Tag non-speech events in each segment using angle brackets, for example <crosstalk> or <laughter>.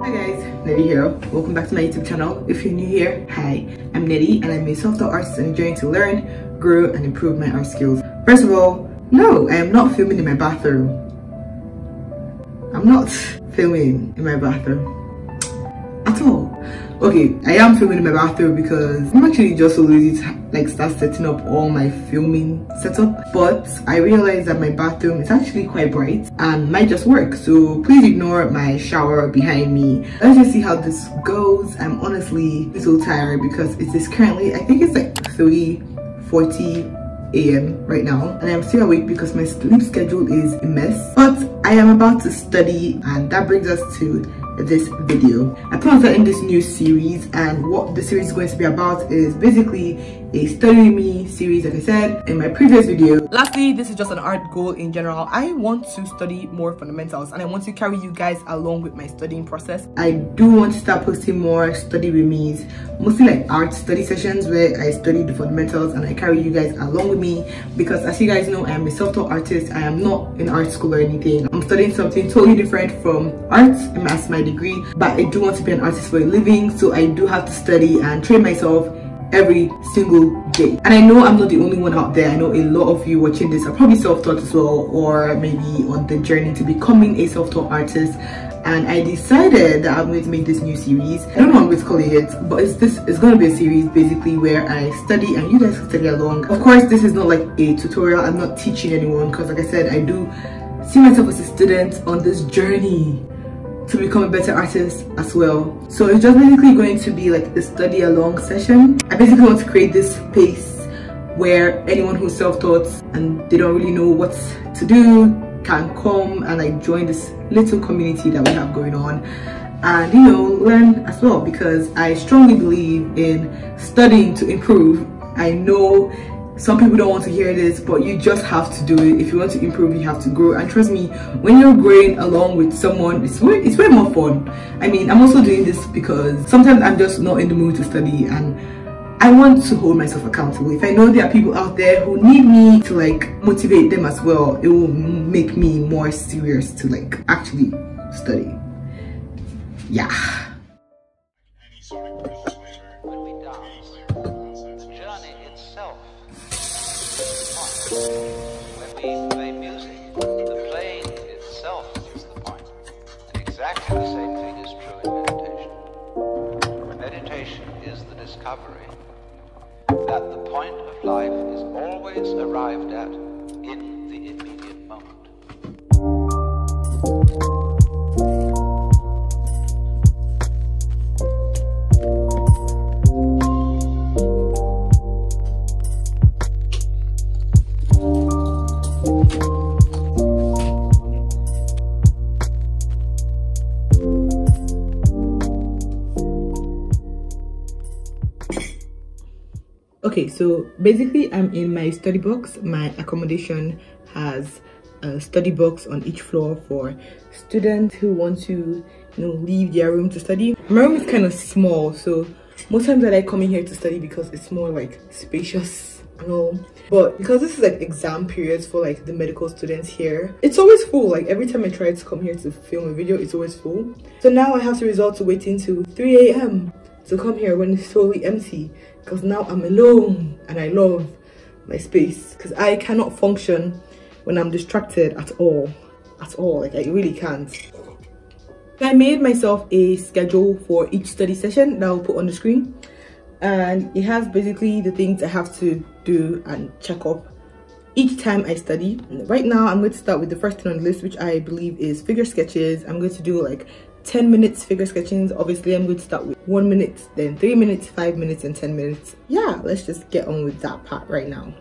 Hi guys, Neddy here. Welcome back to my YouTube channel. If you're new here, hi, I'm Neddy and I'm a software artist and a journey to learn, grow and improve my art skills. First of all, no, I am not filming in my bathroom. I'm not filming in my bathroom at all okay i am filming in my bathroom because i'm actually just so lazy to like start setting up all my filming setup. But i realized that my bathroom is actually quite bright and might just work. So please ignore my shower behind me. Let's just see how this goes. I'm honestly so tired because it is currently i think it's like 3 40 a.m. right now and I'm still awake because my sleep schedule is a mess. But I am about to study and that brings us to this video. I plan on starting this new series and what the series is going to be about is basically a study me series like I said in my previous video. Lastly, this is just an art goal in general. I want to study more fundamentals and I want to carry you guys along with my studying process. I do want to start posting more study with me, mostly like art study sessions where I study the fundamentals and I carry you guys along with me because as you guys know, I am a self-taught artist. I am not in art school or anything. I'm studying something totally different from art and that's my degree but I do want to be an artist for a living so I do have to study and train myself every single day. And i know i'm not the only one out there. I know a lot of you watching this are probably self-taught as well or maybe on the journey to becoming a self-taught artist. And i decided that i'm going to make this new series. I don't know what i'm going to call it but it's this it's going to be a series basically where i study and you guys can study along. Of course this is not like a tutorial. I'm not teaching anyone because like i said i do see myself as a student on this journey to become a better artist as well. So it's just basically going to be like a study along session. I basically want to create this space where anyone who's self-taught and they don't really know what to do can come and like join this little community that we have going on and you know learn as well because I strongly believe in studying to improve. I know some people don't want to hear this but you just have to do it if you want to improve you have to grow and trust me when you're growing along with someone it's way it's way more fun i mean i'm also doing this because sometimes i'm just not in the mood to study and I want to hold myself accountable. If I know there are people out there who need me to like motivate them as well, it will make me more serious to like actually study. Yeah. Meditation. Is the discovery that the point of life is always arrived at okay so basically i'm in my study box. My accommodation has a study box on each floor for students who want to you know leave their room to study. My room is kind of small so most times i like coming here to study because it's more like spacious know. But because this is like exam periods for like the medical students here it's always full. Like every time i try to come here to film a video it's always full. So now i have to resort to waiting till 3 a.m to come here when it's totally empty because now I'm alone and I love my space because I cannot function when I'm distracted at all at all like I really can't I made myself a schedule for each study session that I'll put on the screen and it has basically the things I have to do and check up each time I study. Right now, I'm going to start with the first thing on the list, which I believe is figure sketches. I'm going to do like 10 minutes figure sketching obviously i'm going to start with one minute then three minutes five minutes and 10 minutes. Yeah let's just get on with that part right now.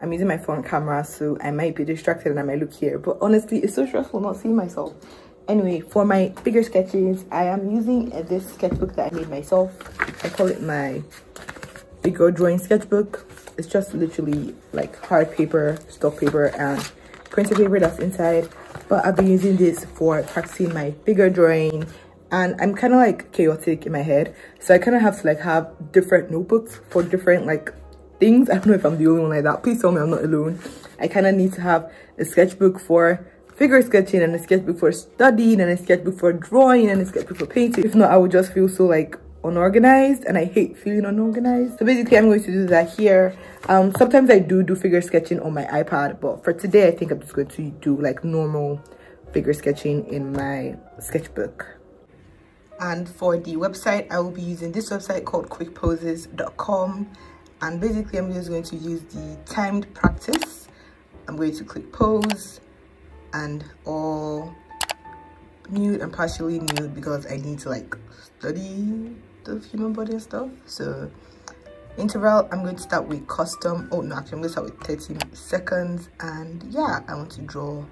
I'm using my phone camera so I might be distracted and I might look here but honestly it's so stressful not seeing myself anyway for my figure sketches i am using this sketchbook that i made myself. I call it my figure drawing sketchbook. It's just literally like hard paper stock paper and printer paper that's inside. But i've been using this for practicing my figure drawing and I'm kind of like chaotic in my head. So I kind of have to like have different notebooks for different like things. <laughs> I don't know if I'm the only one like that. Please tell me I'm not alone. I kind of need to have a sketchbook for figure sketching and a sketchbook for studying and a sketchbook for drawing and a sketchbook for painting. If not I would just feel so like unorganized and I hate feeling unorganized. So basically I'm going to do that here. Um sometimes I do do figure sketching on my iPad but for today I think I'm just going to do like normal figure sketching in my sketchbook. And for the website i will be using this website called quickposes.com and basically i'm just going to use the timed practice. I'm going to click pose and all nude. And partially nude because i need to like study the human body and stuff. So interval i'm going to start with custom. Oh no actually i'm going to start with 30 seconds. And yeah i want to draw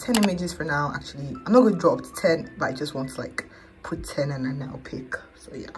10 images for now actually. I'm not going to draw up to 10 but i just want to like put 10 and then I'll pick. So yeah.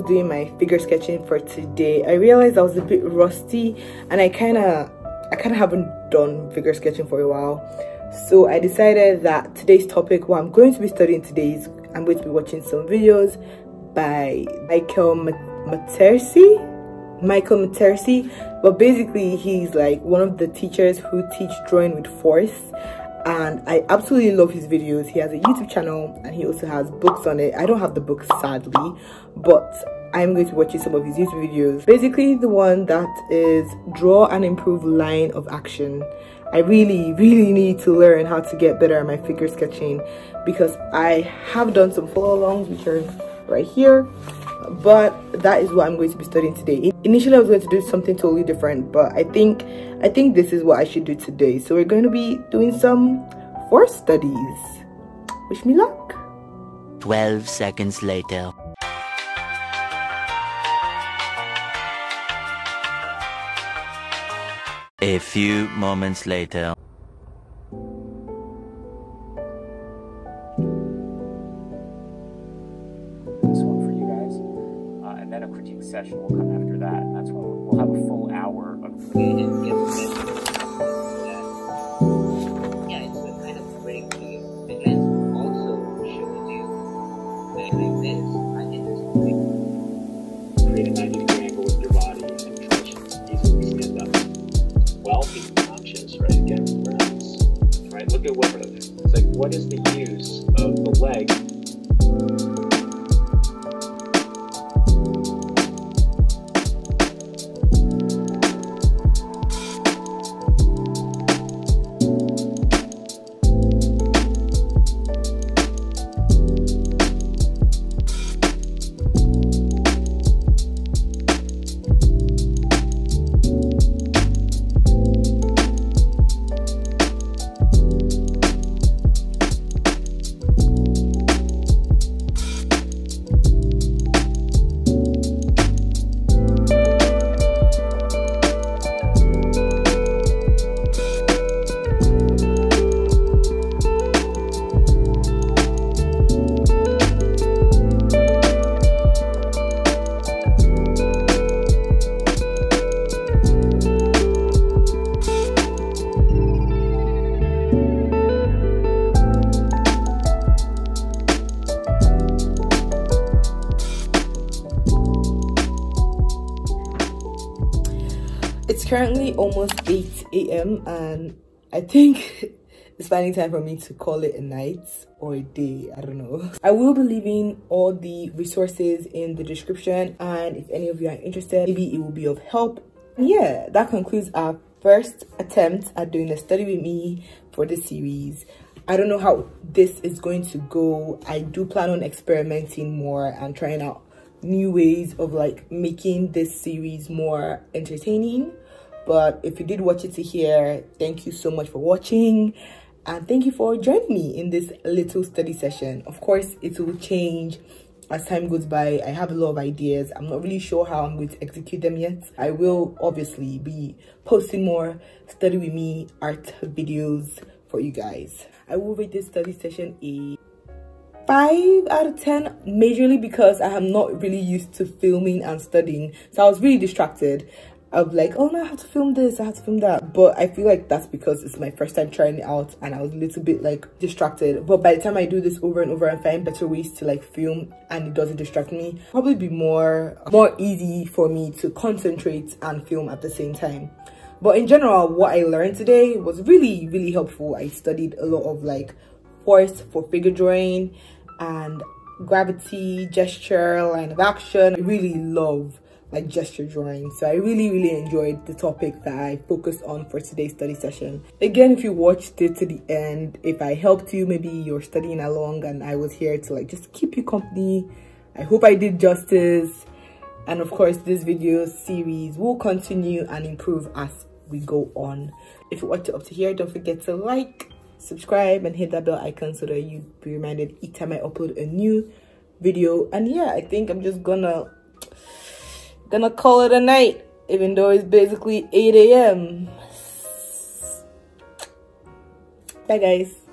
Was doing my figure sketching for today. I realized i was a bit rusty and i kind of i kind of haven't done figure sketching for a while. So i decided that today's topic what i'm going to be studying today is i'm going to be watching some videos by michael Mattesi? Michael Mattesi. But basically he's like one of the teachers who teach drawing with force and I absolutely love his videos. He has a YouTube channel and he also has books on it. I don't have the books sadly, but I'm going to watch some of his YouTube videos. Basically the one that is draw and improve line of action. I really, really need to learn how to get better at my figure sketching because I have done some follow alongs which are right here but that is what i'm going to be studying today. Initially i was going to do something totally different but i think i think this is what i should do today. So we're going to be doing some force studies. Wish me luck. 12 seconds later. A few moments later session will come after that. And that's when we'll have a full hour of creating Yeah, it's the kind of break to you. And then currently almost 8 a.m. and I think <laughs> it's finally time for me to call it a night or a day i don't know. <laughs> I will be leaving all the resources in the description and if any of you are interested maybe it will be of help. Yeah that concludes our first attempt at doing a study with me for the series. I don't know how this is going to go. I do plan on experimenting more and trying out new ways of like making this series more entertaining but if you did watch it to here thank you so much for watching. And thank you for joining me in this little study session. Of course it will change as time goes by. I have a lot of ideas. I'm not really sure how i'm going to execute them yet. I will obviously be posting more study with me art videos for you guys. I will rate this study session a 5 out of 10 majorly because i am not really used to filming and studying. So i was really distracted of like, oh no, I have to film this, I have to film that. But I feel like that's because it's my first time trying it out and I was a little bit like distracted. But by the time I do this over and over and find better ways to like film and it doesn't distract me, probably be more more easy for me to concentrate and film at the same time. But in general, what I learned today was really, really helpful. I studied a lot of like force for figure drawing and gravity, gesture, line of action. I really love like gesture drawing so i really really enjoyed the topic that i focused on for today's study session. Again if you watched it to the end if i helped you maybe you're studying along and i was here to like just keep you company. I hope i did justice. And of course this video series will continue and improve as we go on. If you watched it up to here don't forget to like subscribe and hit that bell icon so that you be reminded each time i upload a new video. And yeah i think i'm just gonna gonna call it a night, even though it's basically 8 a.m. Bye, guys.